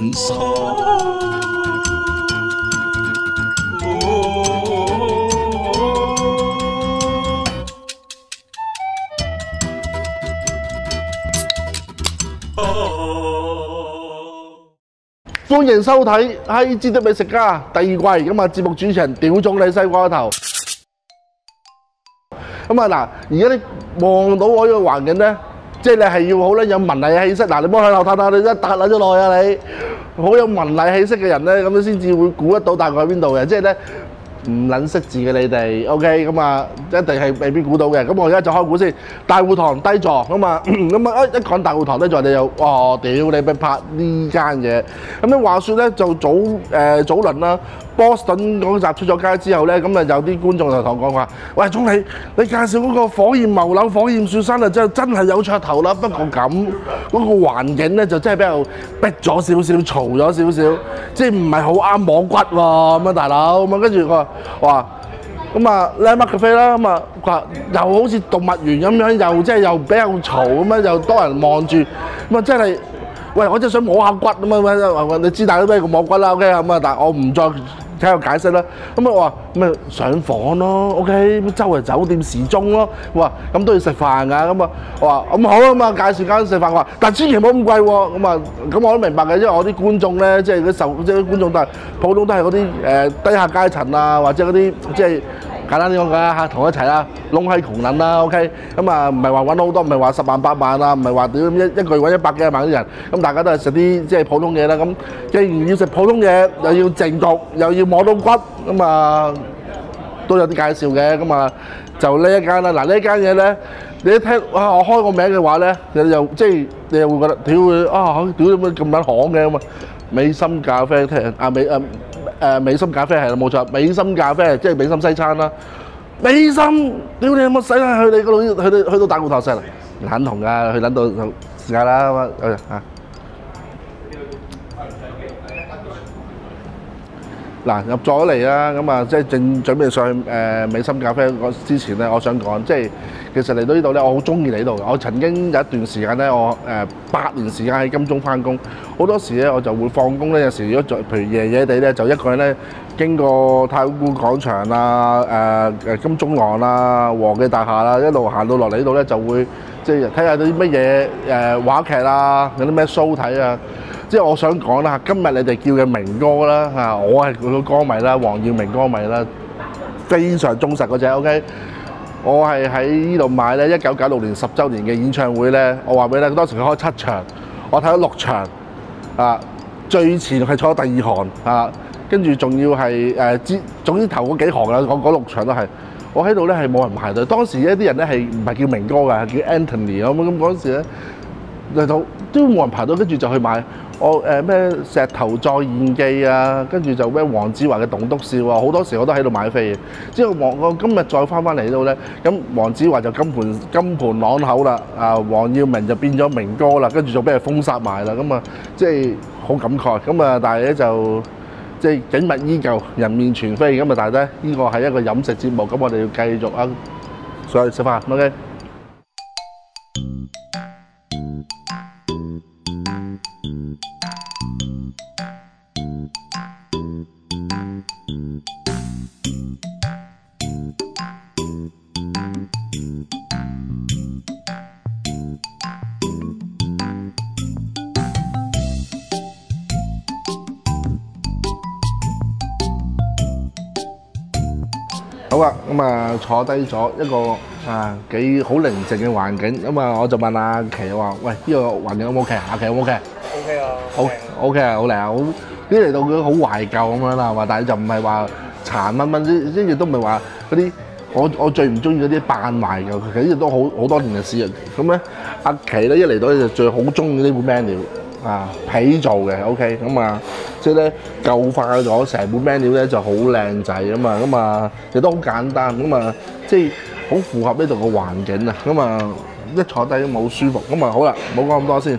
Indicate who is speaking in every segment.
Speaker 1: 立撚手。
Speaker 2: 歡迎收睇《嗨知的美食家》第二季，咁啊節目主持人屌中你西瓜頭。咁啊嗱，而家你望到我呢個環境咧，即係你係要好咧有文藝氣息。嗱，你唔好向後睇睇，你一笪撚咗落去啊你！好有文禮氣息嘅人咧，咁樣先至會估得到大概喺邊度嘅。即係咧唔撚識字嘅你哋，OK，咁啊一定係未必估到嘅。咁我而家就開估先。大會堂低座咁啊，咁啊一一講大會堂低座，你就哇屌你咪拍呢間嘢。咁咧話説咧就早誒、早輪啦，Boston 嗰集出咗街之後咧，咁啊有啲觀眾就同我講話：喂，總理，你介紹嗰個火焰謀柳、火焰雪山啊，真真係有噱頭啦。不過咁嗰、個環境咧就真係比較逼咗少少，嘈咗少少，即係唔係好啱摸骨喎咁啊，大佬咁啊，跟住我哇。咁啊 l a m a cafe 啦，咁啊又好似動物園咁樣，又即係又比較嘈咁樣，又多人望住，咁啊真係，喂我真係想摸下骨咁啊，你知大家都咩個摸骨啦，OK 咁啊，但係我唔再睇下解釋啦。咁啊我話咩上房咯，OK，周圍酒店時鐘咯，我話咁都要食飯㗎，咁啊我話咁好啊嘛，介紹間食飯，我話但千祈唔好咁貴喎，咁啊咁我都明白嘅，因為我啲觀眾咧，即係啲受即係啲觀眾都係普通都係嗰啲誒低下階層啊，或者嗰啲即係。簡單啲講㗎嚇，同一齊啦，窿閪窮撚啦，OK，咁啊唔係話揾好多，唔係話十萬八萬啊，唔係話屌一一個月揾一百幾萬啲人，咁大家都係食啲即係普通嘢啦。咁既然要食普通嘢，又要靜焗，又要摸到骨，咁啊都有啲介紹嘅。咁啊就呢一間啦。嗱呢一間嘢咧，你一聽哇我開個名嘅話咧，你又即係你又會覺得屌佢啊屌你乜咁撚行嘅咁啊！美心咖啡聽啊美誒誒美心咖啡係啦冇錯，美心咖啡即係美心西餐啦。美心，屌你有冇使啦？去你嗰度去到去到打鼓頭石啦，肯同㗎，去撚到時間啦咁啊啊！嗱入咗嚟啦，咁啊即係正準備上去誒美心咖啡嗰之前咧，我想講即係其實嚟到呢度咧，我好中意嚟呢度嘅。我曾經有一段時間咧，我誒八年時間喺金鐘翻工，好多時咧我就會放工咧，有時如果在譬如夜夜地咧，就一個人咧經過太古廣場啊、誒誒金鐘廊啦、和記大廈啦，一路行到落嚟呢度咧，就會即係睇下啲乜嘢誒話劇啊，有啲咩 show 睇啊。即係我想講啦，今日你哋叫嘅明哥啦嚇，我係佢個歌迷啦，黃耀明歌迷啦，非常忠實嗰只 OK。我係喺呢度買咧，一九九六年十週年嘅演唱會咧，我話俾你聽，當時佢開七場，我睇咗六場啊，最前係坐第二行啊，跟住仲要係誒之，總之頭嗰幾行啦，嗰嗰六場都係。我喺度咧係冇人排隊，當時一啲人咧係唔係叫明哥㗎，叫 Anthony 咁咁嗰陣時咧嚟到都冇人排隊，跟住就去買。我誒咩、石頭再現記啊，跟住就咩黃子華嘅棟篤笑啊，好多時我都喺度買飛嘅。之後黃我今日再翻翻嚟呢度咧，咁黃子華就金盤金盤朗口啦，啊黃耀明就變咗明哥啦，跟住就俾人封殺埋啦，咁啊即係好感慨。咁啊但係咧就即係景物依舊，人面全非。咁啊但係咧呢個係一個飲食節目，咁我哋要繼續啊上去食飯，OK。好啊，咁啊坐低咗一個啊幾好寧靜嘅環境，咁啊我就問阿琪我話：喂，呢、個環境 O 唔 OK？阿琪 O 唔
Speaker 3: OK？OK 啊
Speaker 2: O O K 啊，好靚啊，好呢嚟到佢好懷舊咁樣啦，係嘛？但係就唔係話殘蚊蚊，即即亦都唔係話嗰啲我我最唔中意嗰啲扮懷舊，其實都好好多年嘅事啊。咁咧，阿琪咧一嚟到咧就最好中意呢本 menu 啊，皮做嘅 O K，咁啊，即係咧舊化咗成本 menu 咧就好靚仔啊嘛，咁啊亦都好簡單，咁啊即係好符合呢度嘅環境啊，咁啊一坐低都冇舒服，咁啊好啦，冇講咁多先。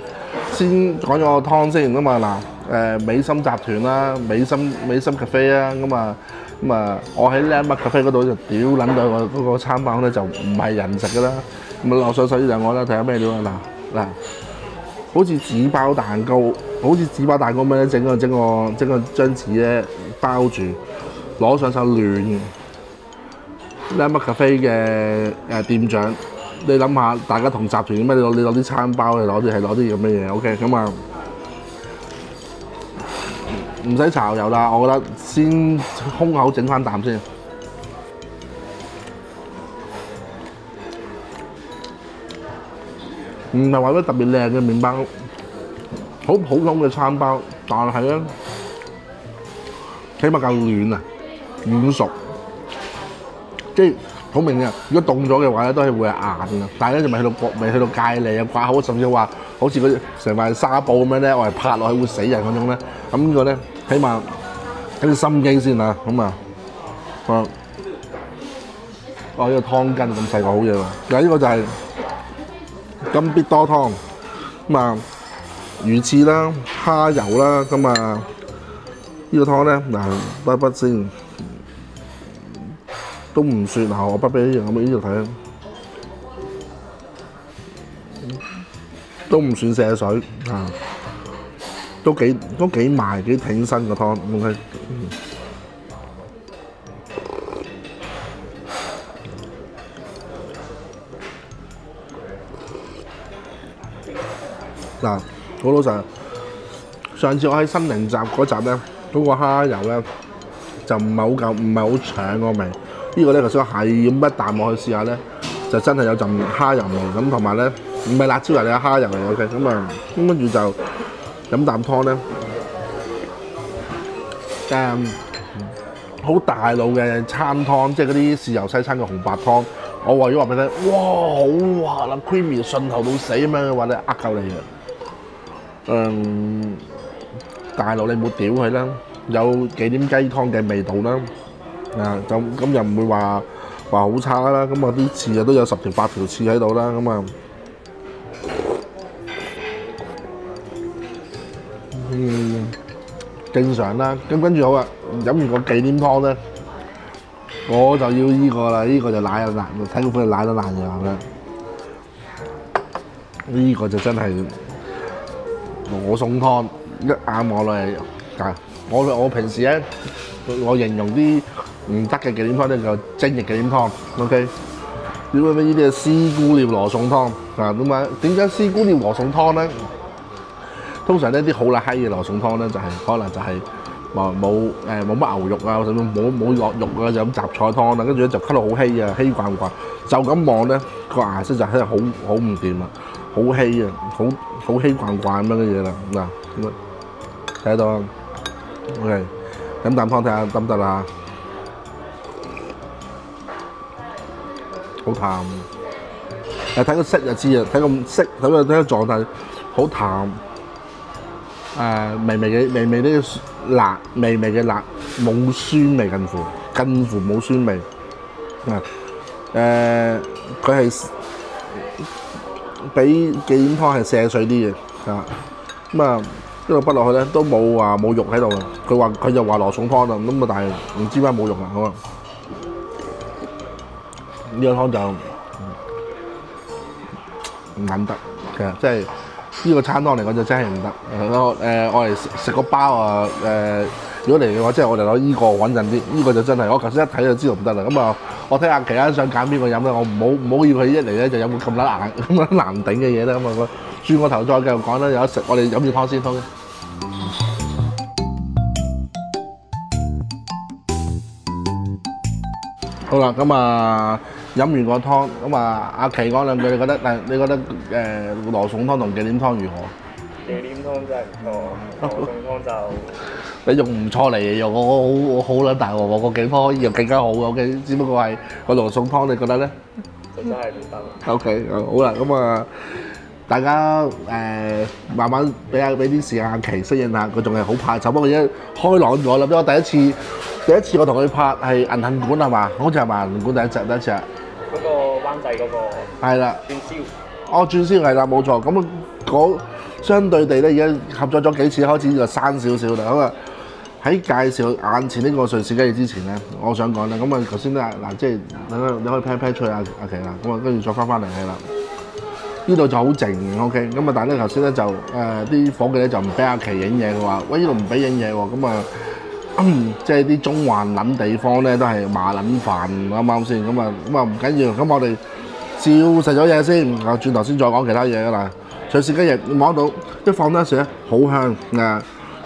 Speaker 2: 先講咗個湯先咁啊嗱，誒美心集團啦，美心美心 cafe 啦，咁啊咁啊，我喺 Lamb Cafe 嗰度就屌撚到個嗰個餐包咧就唔係人食噶啦，咁啊落水水就我啦，睇下咩料啊嗱嗱，好似紙包蛋糕，好似紙包蛋糕咁樣整個整個整個張紙咧包住，攞上手暖嘅。Landmark cafe 嘅誒店長。你諗下，大家同集團點解你攞你攞啲餐包，你攞啲係攞啲咁嘅嘢，OK，咁啊唔使炒油啦，我覺得先空口整翻啖先。唔係話咩特別靚嘅麵包，好普通嘅餐包，但係咧起碼夠暖啊，軟熟，即係。好明嘅，如果凍咗嘅話咧，都係會係硬嘅。但係咧就未去到國，未去到界利啊掛口，甚至話好似嗰成塊紗布咁樣咧，我係拍落去會死人嗰種咧。咁呢個咧，起碼有啲心機先啊。咁啊，啊，哦呢個湯羹咁細個好嘢喎。嗱呢個就係金必多湯。咁啊，魚翅啦、蝦油啦，咁啊呢個湯咧嗱，筆筆先。都唔算嗱，我不俾呢樣咁呢度睇，都唔算瀉水啊，都幾都幾埋幾挺身個湯，OK。嗱，好老實，上次我喺新寧集嗰集咧，嗰個蝦油咧就唔係好夠，唔係好搶個味。呢個咧就想係咁一啖落去試下咧，就真係有陣蝦油味咁，同埋咧唔係辣椒油，你係蝦油嚟 OK，咁啊跟住就飲啖湯咧，誒好大路嘅餐湯，即係嗰啲豉油西餐嘅紅白湯。我話咗話俾你聽，哇好滑啦，creamy 順喉到死咁樣嘅話咧，呃夠你嘅。嗯，大路你冇屌佢啦，有幾點雞湯嘅味道啦。啊，就咁又唔會話話好差啦，咁啊啲刺啊都有十條八條刺喺度啦，咁啊，嗯，正常啦。咁跟住好啊，飲完個忌廉湯咧，我就要依個啦，依個就奶又爛，睇佢奶都爛嘅係咪？呢個就真係羅宋湯，一眼望落嚟，啊！我我平時咧，我形容啲唔得嘅忌廉湯咧就蒸熱忌廉湯，OK？點解咩？呢啲係師姑尿羅宋湯啊？點解？點解師姑尿羅宋湯咧？通常呢啲好辣閪嘅羅宋湯咧，就係、可能就係話冇誒冇乜牛肉啊，甚至冇冇落肉啊，就咁雜菜湯啦，跟住咧就咳到好稀啊，稀慣慣，就咁望咧個顏色就係好好唔掂啊，好稀啊，好好稀慣慣咁樣嘅嘢啦，嗱咁啊睇到，OK，飲啖湯睇下得唔得啦？好淡，誒睇個色就知啊，睇個色睇個睇個狀態，好淡，誒微微嘅微微啲辣，微微嘅辣，冇酸味近乎，近乎冇酸味，啊誒佢係比忌廉湯係瀉水啲嘅，啊咁啊一路畢落去咧都冇話冇肉喺度嘅，佢話佢就話羅宋湯啦，咁啊但係唔知點解冇肉啊，好啊。呢個湯就唔撚得，其實即係呢個餐湯嚟講就真係唔得。我誒我嚟食食個包啊誒，如果嚟嘅話，即係我哋攞呢個穩陣啲。呢個就真係我頭先一睇就知道唔得啦。咁啊，我睇下其他想揀邊個飲咧，我唔好唔好要佢一嚟咧就飲個咁撚難 咁撚難頂嘅嘢咧。咁啊，我轉個頭再繼續講啦。有得食，我哋飲住湯先，湯先。好啦，咁啊飲完個湯，咁啊阿琪講兩句，你覺得誒？你覺得誒羅宋湯同忌廉湯如何？
Speaker 4: 忌廉湯真係唔錯，羅宋湯就
Speaker 2: 你用唔錯嚟形容我，我我我好撚大鑊，我個警方可以用更加好，OK，只不過係個羅宋湯，你覺得咧
Speaker 4: 就真係唔得。
Speaker 2: ？OK，好啦，咁啊，大家誒、慢慢俾下俾啲時間阿琪適應下，佢仲係好怕醜，不過而家開朗咗啦。因為我第一次第一次我同佢拍係銀杏館係嘛？好似係嘛？銀杏館第一集第一次啊，
Speaker 4: 嗰個灣仔嗰個
Speaker 2: 係啦。
Speaker 4: 串燒，
Speaker 2: 哦，轉銷係啦，冇錯。咁嗰相對地咧，而家合作咗幾次，開始就生少少啦。咁啊，喺介紹眼前呢個瑞士雞翼之前咧，我想講咧，咁啊頭先咧嗱，即係你你可以 pan pan 出去阿阿琪啦，咁啊跟住再翻翻嚟係啦。呢度就好靜，OK。咁啊，但係咧頭先咧就誒啲、伙計咧就唔俾阿琪影嘢，佢話喂呢度唔俾影嘢喎，咁啊。即係啲中環撚地方咧，都係麻撚飯啱啱先？咁啊咁啊唔緊要，咁我哋照食咗嘢先，啊轉頭先再講其他嘢噶啦。瑞士雞翼你摸到一放低時咧，好香啊！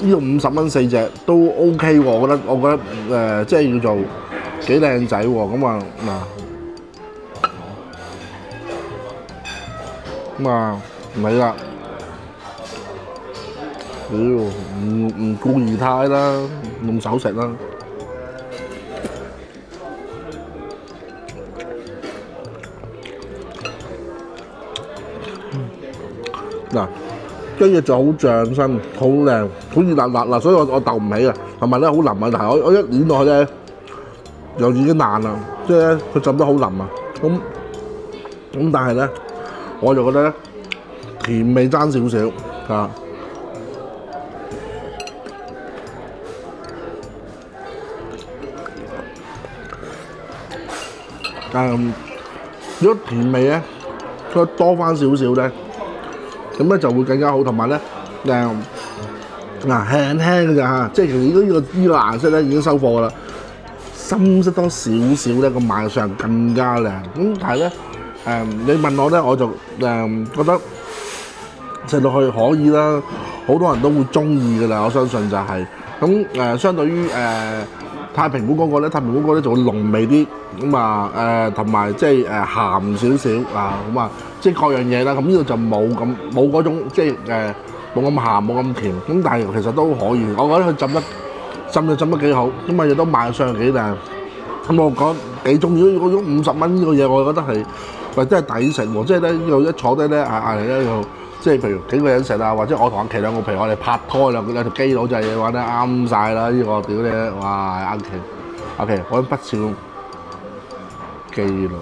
Speaker 2: 呢度五十蚊四隻都 OK 喎，我覺得我覺得誒、即係叫做幾靚仔喎。咁啊嗱，咁啊唔係啦。屌，唔唔顧儀態啦，用手食啦。跟住就好醬身，好靚，好熱辣辣嗱，所以我我鬥唔起啊，同埋咧好腍啊，但係我我一攣落去咧，又已經爛啦，即係咧佢浸得好腍啊，咁咁但係咧，我就覺得咧甜味爭少少啊。誒、如果甜味咧，再多翻少少咧，咁咧就會更加好。同埋咧誒嗱輕輕嘅咋嚇，即係其實呢、個呢、個顏色咧已經收貨㗎啦。深色多少少咧，個賣相更加靚。咁但係咧誒，你問我咧，我就誒、覺得食落去可以啦，好多人都會中意㗎啦。我相信就係咁誒，相對於誒、太平館嗰個咧，太平館嗰個咧就會濃味啲，咁啊誒同埋即係誒鹹少少啊，咁啊即係各樣嘢啦。咁呢度就冇咁冇嗰種即係誒冇咁鹹冇咁甜，咁但係其實都可以。我覺得佢浸得浸就浸得幾好，咁啊亦都賣相幾靚。咁我講幾中意，如果五十蚊呢個嘢，我覺得係喂真係抵食喎！即係咧呢度一坐低咧，嗌嗌嚟咧又即係譬如幾個人食啊，或者我同阿琪兩個，譬如我哋拍拖兩兩條基佬就係嘢玩得啱晒啦！呢、個屌你，哇阿琪阿琪，我不笑基佬，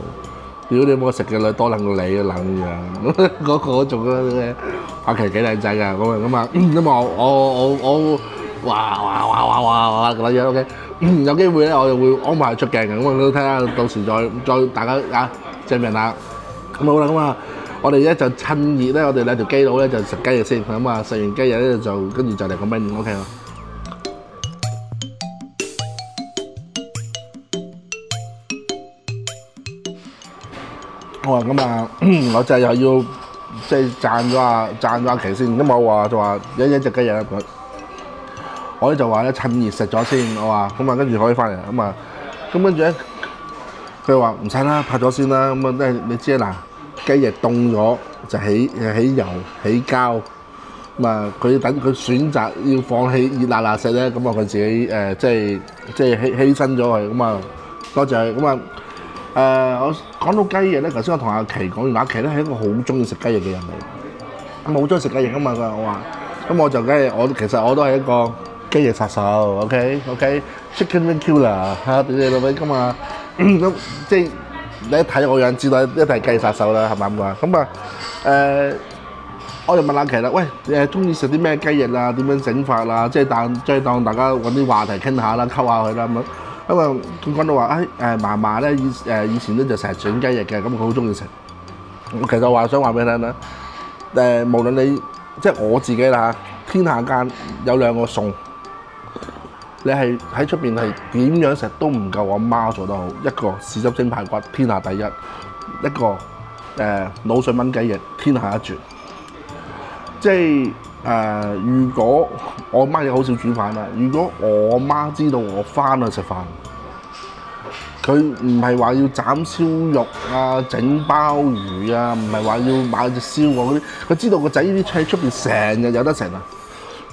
Speaker 2: 屌你冇食嘅女多撚過你嘅撚樣，嗰個仲咧阿琪幾靚仔㗎，咁啊咁啊，因為我我我我哇哇哇哇哇哇咁樣 OK。有機會咧，我就會安排出鏡嘅，咁我都睇下到時再再大家啊證明下。咁好啦，咁啊，我哋咧就趁熱咧，我哋兩條基佬咧就食雞翼先，咁啊食完雞翼咧就跟住就嚟個 m e n OK 啦。好啊，咁啊，我就係又要即係讚咗阿讚咗阿琪先，咁我話就話一一隻雞翼一個。我咧就話咧趁熱食咗先，我話咁啊，跟住可以翻嚟咁啊，咁跟住咧佢話唔使啦，拍咗先啦，咁啊即係你知啦，雞翼凍咗就起起油起膠，咁啊佢等佢選擇要放棄熱辣辣食咧，咁啊佢自己誒、即係即係犧犧牲咗佢，咁啊多謝佢，咁啊誒我講到雞翼咧，頭先我同阿琪講，阿琪咧係一個好中意食雞翼嘅人嚟，咁好中意食雞翼啊嘛，佢我話，咁我就梗係我其實我都係一個。雞翼殺手，OK OK，Chicken Wing Killer 嚇，屌你老味咁啊！咁即係你一睇我樣知道一定係雞翼殺手啦，係咪咁講？咁啊誒，我就問阿琪啦，喂誒，中意食啲咩雞翼啊？點樣整法啊？即係當即係當大家揾啲話題傾下啦，溝下佢啦咁樣。因為，佢講到話誒誒嫲嫲咧以誒以前咧就成日整雞翼嘅，咁佢好中意食。其實我話想話俾你聽啦，誒無論你即係我自己啦。天下間有兩個餸，你係喺出邊係點樣食都唔夠我媽做得好。一個豉汁蒸排骨，天下第一；一個誒、呃、滷水炆雞翼，天下一絕。即係、呃，如果我媽又好少煮飯啦，如果我媽知道我翻去食飯，佢唔係話要斬燒肉啊、整鮑魚啊，唔係話要買隻燒鵝嗰啲，佢知道個仔呢啲喺出邊成日有得食啊，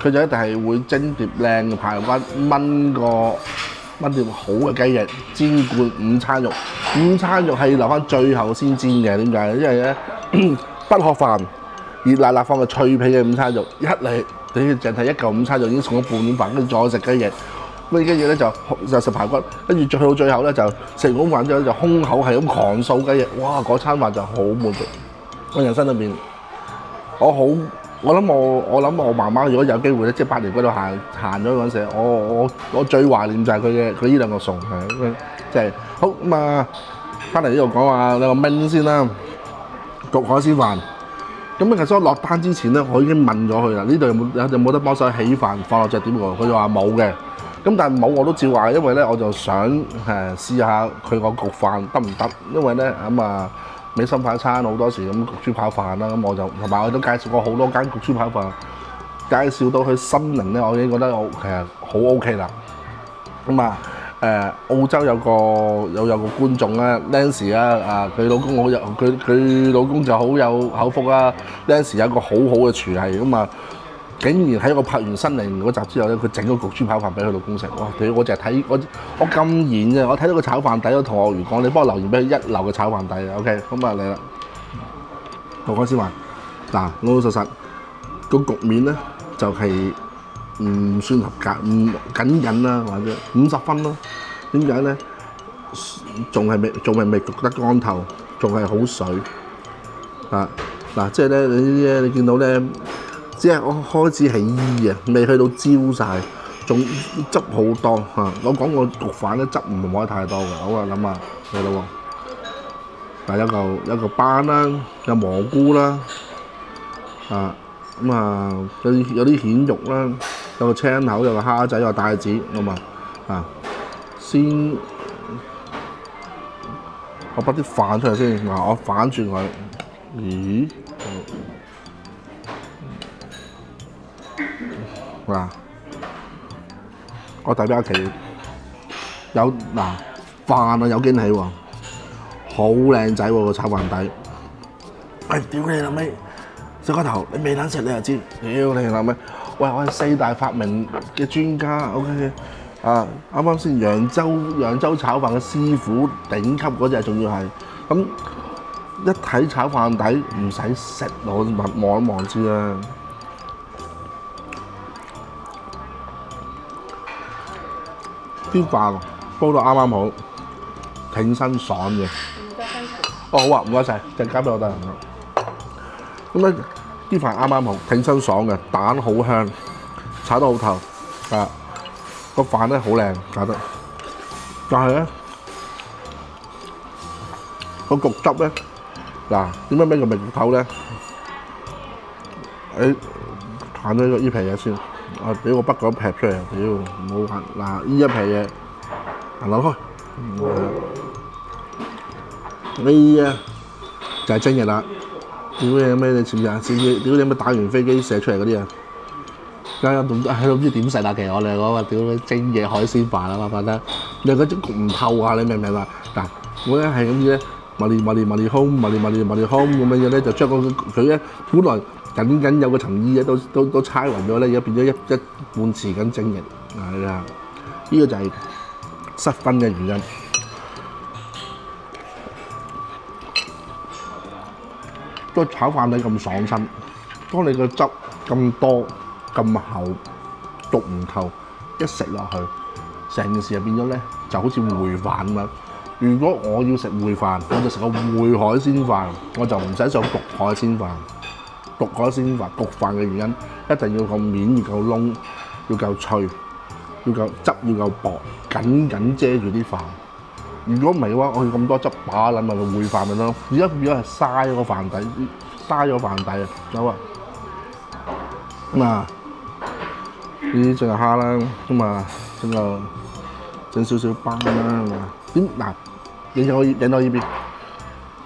Speaker 2: 佢就一定係會蒸碟靚嘅排骨，炆個炆碟好嘅雞翼，煎罐午餐肉。午餐肉係留翻最後先煎嘅，點解？因為咧 不學飯，熱辣辣放個脆皮嘅午餐肉，一嚟你淨係一嚿午餐肉已經送咗半碗飯，跟住再食雞翼。咁跟住咧就就食排骨，跟住最到最後咧就食完碗飯之後就空口係咁狂掃雞翼，哇！嗰餐飯就好滿足。我人生裏面，我好我諗我我諗我媽媽如果有機會咧，即係八年嗰度行行咗嗰陣時，我我我最懷念就係佢嘅佢呢兩個餸係，即係好咁啊！翻嚟呢度講下兩個燜先啦，焗海鮮飯。咁，其實我落單之前咧，我已經問咗佢啦，呢度有冇有冇得幫手起飯放落隻碟度？佢就話冇嘅。咁但係冇我都照話，因為咧我就想誒試下佢個焗飯得唔得？因為咧咁啊美心快餐好多時咁焗豬扒飯啦，咁我就同埋我都介紹過好多間焗豬扒飯，介紹到佢新寧咧，我已經覺得我其實好 OK 啦。咁啊誒澳洲有個有有個觀眾咧，Nancy 啊啊佢老公好有佢佢老公就好有口福啦，Nancy 有一個好好嘅廚藝咁啊。竟然喺我拍完新寧嗰集之後咧，佢整個焗豬扒飯俾佢老公食，哇！佢我就係睇我我咁嚴啫，我睇到個炒飯底，我同鱷魚講：你幫我留言俾佢一流嘅炒飯底！OK，咁啊嚟啦，我講先話嗱，老老實實個局面咧就係、唔算合格，唔緊緊啦，或者五十分咯。點解咧？仲係未仲係未焗得乾透，仲係好水啊！嗱，即係咧你呢啲你見到咧。即係我開始起衣啊，未去到焦晒，仲汁好多嚇。我講個焗飯咧，汁唔可以太多嘅。好啊，諗下嚟咯喎。嗱，一嚿一嚿斑啦，有蘑菇啦，啊咁啊有啲有啲蜆肉啦，有個青口，有個蝦仔，有個帶子，咁啊啊先我擺啲飯出嚟先，嗱我反轉佢，咦？嗱，我睇俾阿琪有嗱飯啊，有驚喜喎，好靚仔喎個炒飯底。喂，屌你老味，小哥頭，你未撚食你就知，屌你老味。喂，我係四大發明嘅專家，OK 啊，啱啱先揚州揚州炒飯嘅師傅頂級嗰隻，仲要係咁一睇炒飯底唔使食，我望一望知啦。啲飯煲到啱啱好，挺身爽嘅。哦好啊，唔該晒，陣交俾我得啦。咁咧啲飯啱啱好，挺身爽嘅，蛋好香，炒得好透，啊個飯咧好靚，炒得。但係咧個焗汁咧，嗱點解咩叫味焗透咧？誒彈咗個呢皮嘢先。啊！俾我筆嗰劈出嚟，屌唔好行嗱！呢一皮嘢行攞開，呢啊就係蒸嘅啦！屌你咩？你似唔？屌你咩？打完飛機射出嚟嗰啲啊！家家懂喺度唔知點食啊！其實我哋講話屌蒸嘢海鮮飯啊嘛，覺得你嗰種焗唔透啊！你明唔明啊？嗱，我咧係咁嘅，麻利麻利麻利空，麻利麻利麻利空咁嘅嘢咧，就將個佢咧本來。僅僅有個層衣咧，都都都猜勻咗咧，而家變咗一一半匙緊蒸嘅，係啦！呢個就係失分嘅原因。個炒飯底咁爽身，當你個汁咁多咁厚，焗唔透，一食落去，成件事就變咗咧，就好似燴飯咁樣。如果我要食燴飯，我就食個燴海鮮飯，我就唔使上焗海鮮飯。焗海鮮飯焗飯嘅原因，一定要個面要夠燶，要夠脆，要夠汁要夠薄，緊緊遮住啲飯。如果唔係嘅話，我要咁多汁把撚埋個燴飯咪得咯。而家變咗係嘥咗個飯底，嘥咗飯底啊！走啊！咁啊，啲整下蝦啦，咁啊整個整少少斑啦，咁啊點嗱影咗影到呢邊，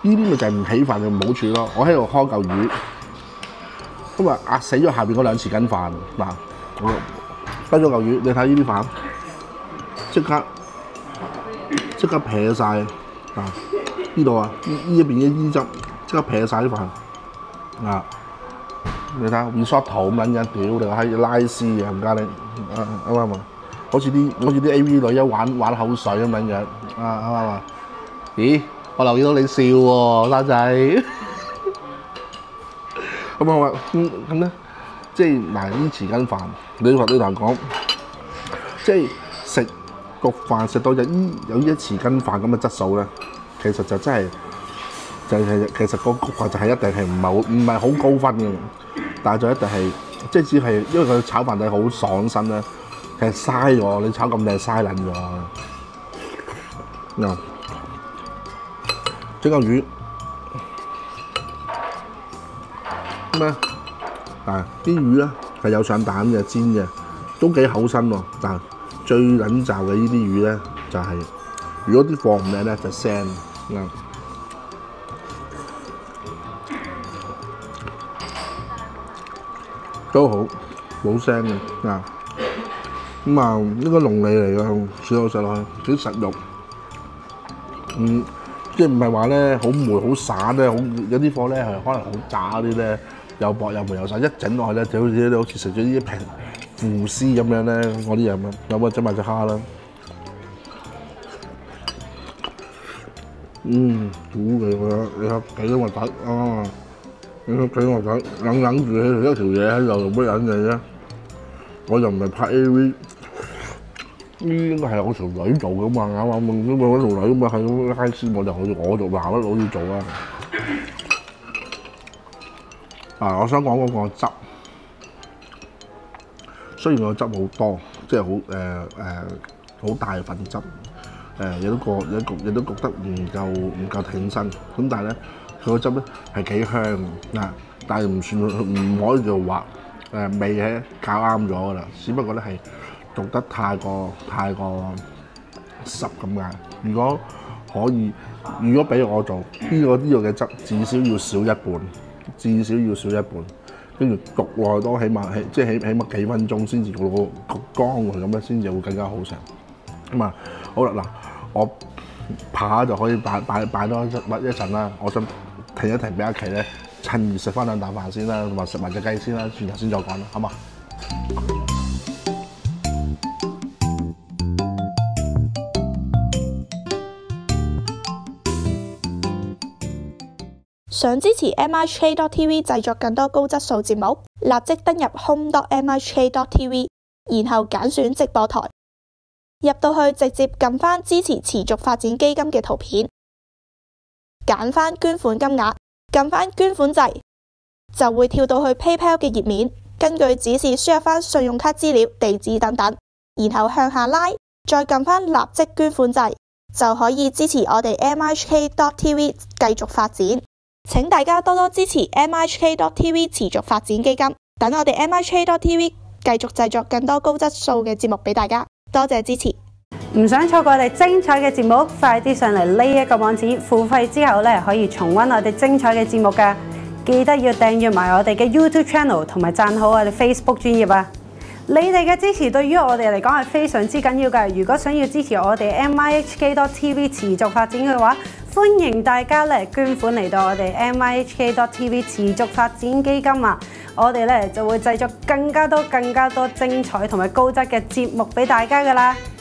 Speaker 2: 呢啲咪就係唔起飯嘅唔好處咯。我喺度開嚿魚，咁啊壓死咗下邊嗰兩匙羹飯嗱，我得咗嚿魚，你睇呢啲飯，即刻即刻撇晒啊呢度啊，呢呢一邊嘅衣汁即刻撇晒啲飯啊！你睇下 resort 圖咁撚樣，屌你個閪拉絲啊！唔加你啊啱唔啱啊？好似啲好似啲 A.V. 女一玩玩口水咁撚樣啊啱唔啱啊？咦？我留意到你笑喎，生仔。咁我話嗯咁咧，即係嗱呢匙羹飯，你話你同人講，即係食焗飯食到有依有依一匙羹飯咁嘅質素咧，其實就真係就係其實個焗飯就係一定係唔係好唔係好高分嘅。但係就一定係，即係只係因為佢炒飯底好爽身咧，其實嘥咗，你炒咁靚嘥撚咗。嗱，整嚿魚咩？啊，啲魚咧係有上蛋嘅煎嘅，都幾厚身喎。但最撚罩嘅呢啲魚咧就係、如果啲貨唔靚咧就腥。嗱。都好冇聲嘅嗱，咁啊呢個龍脷嚟嘅，食落食落去幾實肉，嗯，即係唔係話咧好霉好散咧，好有啲貨咧係可能好渣啲咧，又薄又霉又散，一整落去咧就好似好似食咗呢一平腐絲咁樣咧，我啲人啊，有冇整埋隻蝦啦？嗯，估你我你睇幾多核突啊！你睇幾核突，冷冷住喺度一條嘢喺度，做乜撚嘢啫？我又唔係拍 A.V. 呢啲應該係我條女做噶嘛，啱啱咁我條女咁嘛，係咁拉絲我就我做，嗱乜佬要做啊！啊，我想講嗰個汁，雖然個汁好多，即係好誒誒好大份汁，誒亦都覺亦都亦都覺得唔夠唔夠挺身，咁但係咧。佢個汁咧係幾香嗱，但係唔算唔可以就話誒味係搞啱咗噶啦，只不過咧係做得太過太過濕咁解。如果可以，如果俾我做呢個呢個嘅汁，至少要少一半，至少要少一半，跟住焗耐多，起碼起即係起起碼幾分鐘先至焗到焗乾喎咁樣，先至會更加好食。咁啊，好啦嗱，我扒就可以擺擺擺多一一陣啦，我想。停一停，俾阿琪咧趁熱食翻兩啖飯先啦，同埋食埋只雞先啦，轉頭先再講啦，好嘛？
Speaker 5: 想支持 MIHK.TV 製作更多高質素節目，立即登入 home.mihk.tv，然後揀選直播台，入到去直接撳翻支持持續發展基金嘅圖片。拣翻捐款金額，撳翻捐款掣，就會跳到去 PayPal 嘅頁面，根據指示輸入翻信用卡資料、地址等等，然後向下拉，再撳翻立即捐款掣，就可以支持我哋 MIHK.TV 繼續發展。請大家多多支持 MHK.TV 持續發展基金，等我哋 MIHK.TV 繼續製作更多高質素嘅節目俾大家。多謝支持。
Speaker 6: 唔想錯過我哋精彩嘅節目，快啲上嚟呢一個網址，付費之後咧可以重溫我哋精彩嘅節目噶。記得要訂閱埋我哋嘅 YouTube Channel，同埋讚好我哋 Facebook 專頁啊！你哋嘅支持對於我哋嚟講係非常之緊要嘅。如果想要支持我哋 MIHK.TV 持續發展嘅話，歡迎大家咧捐款嚟到我哋 MIHK.TV 持續發展基金啊！我哋咧就會製作更加多、更加多精彩同埋高質嘅節目俾大家噶啦〜